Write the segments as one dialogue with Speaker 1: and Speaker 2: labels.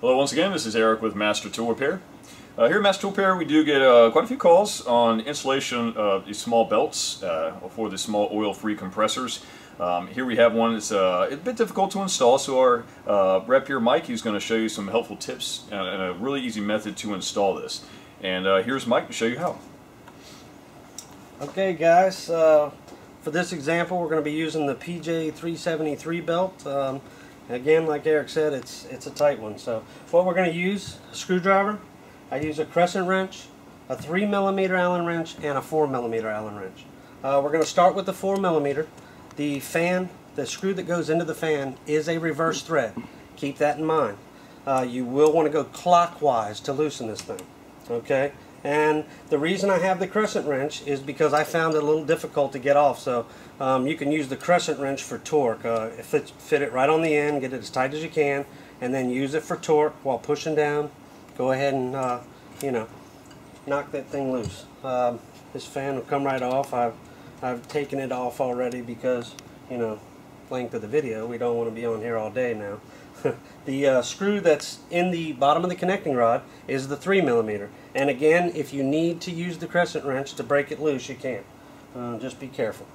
Speaker 1: Hello once again, this is Eric with Master Tool Repair. Uh, here at Master Tool Repair we do get uh, quite a few calls on installation of these small belts uh, for the small oil-free compressors. Um, here we have one that's uh, a bit difficult to install, so our uh, rep here, Mike, is going to show you some helpful tips and, a really easy method to install this. And uh, here's Mike to show you how.
Speaker 2: Okay guys, for this example we're going to be using the PJ373 belt. Um, Again, like Eric said, it's it's a tight one. So what we're going to use, a screwdriver. I use a crescent wrench, a 3 millimeter Allen wrench, and a 4 millimeter Allen wrench. Uh, we're going to start with the 4 millimeter. The fan, the screw that goes into the fan is a reverse thread. Keep that in mind. Uh, you will want to go clockwise to loosen this thing. Okay? And the reason I have the crescent wrench is because I found it a little difficult to get off. So um, you can use the crescent wrench for torque. Uh, fit, fit it right on the end, get it as tight as you can, and then use it for torque while pushing down. Go ahead and, uh, you know, knock that thing loose. Um, this fan will come right off. I've, I've taken it off already because, you know, length of the video, we don't want to be on here all day now. the uh, screw that's in the bottom of the connecting rod is the 3 millimeter. And again, if you need to use the crescent wrench to break it loose, you can. Uh, just be careful.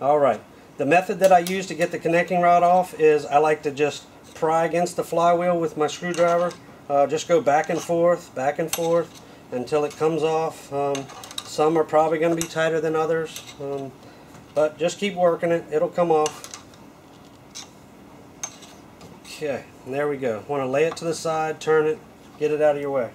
Speaker 2: Alright, the method that I use to get the connecting rod off is I like to just pry against the flywheel with my screwdriver. Uh, just go back and forth, back and forth until it comes off. Um, some are probably going to be tighter than others, um, but just keep working it. It'll come off. Okay, there we go. Want to lay it to the side, turn it, get it out of your way.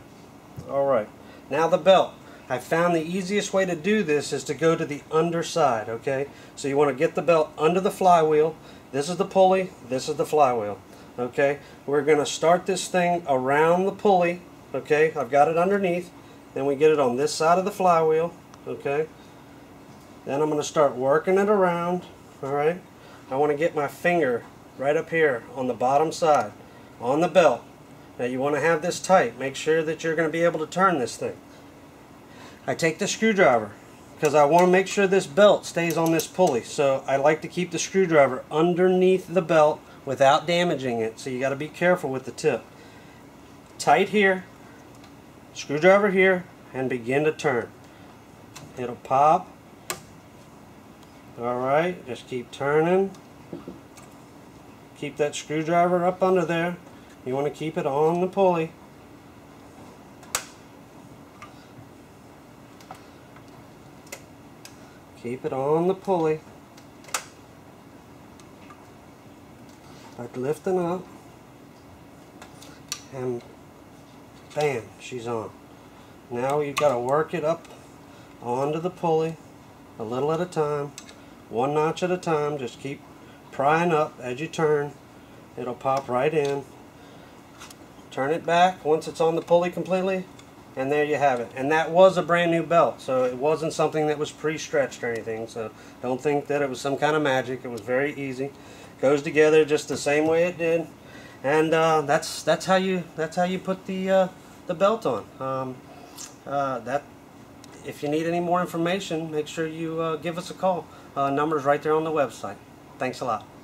Speaker 2: Alright, now the belt. I found the easiest way to do this is to go to the underside, okay? So you want to get the belt under the flywheel. This is the pulley, this is the flywheel, okay? We're going to start this thing around the pulley, okay? I've got it underneath. Then we get it on this side of the flywheel, okay? Then I'm going to start working it around, alright? I want to get my finger right up here on the bottom side on the belt. Now you want to have this tight. Make sure that you're going to be able to turn this thing. I take the screwdriver because I want to make sure this belt stays on this pulley. So I like to keep the screwdriver underneath the belt without damaging it. So you got to be careful with the tip. Tight here, screwdriver here, and begin to turn. It'll pop. Alright, just keep turning. Keep that screwdriver up under there. You want to keep it on the pulley. Keep it on the pulley. Start lifting up. And bam, she's on. Now you've got to work it up onto the pulley a little at a time, one notch at a time. Just keep prying up as you turn. It'll pop right in. Turn it back once it's on the pulley completely, and there you have it. And that was a brand new belt, so it wasn't something that was pre-stretched or anything. So don't think that it was some kind of magic. It was very easy. Goes together just the same way it did, and uh, that's that's how you that's how you put the uh, the belt on. Um, uh, that if you need any more information, make sure you uh, give us a call. Uh, number's right there on the website. Thanks a lot.